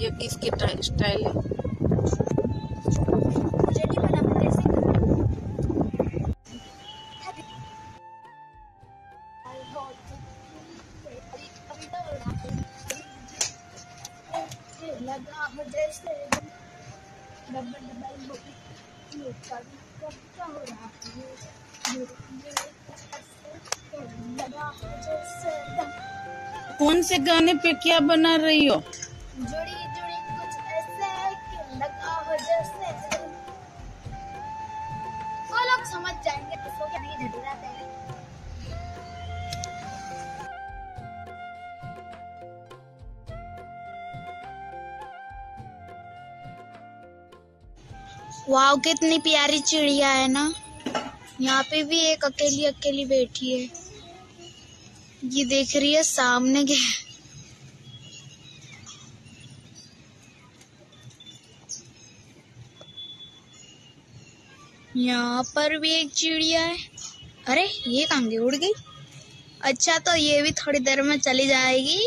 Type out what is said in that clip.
ये किसकी स्टाइल है। मुझे लगा हो जैसे डबल डबल क्या हो रहा है कौन से गाने पे क्या बना रही हो? जुड़ी जुड़ी कुछ लगा जैसे वो लोग समझ जाएँगे क्या नहीं कितनी प्यारी चिड़िया है ना। यहाँ पे भी एक अकेली अकेली बैठी है। ये देख रही है, सामने के यहाँ पर भी एक चिड़िया है। अरे, ये कांगे उड़ गई? अच्छा तो ये भी थोड़ी देर में चली जाएगी।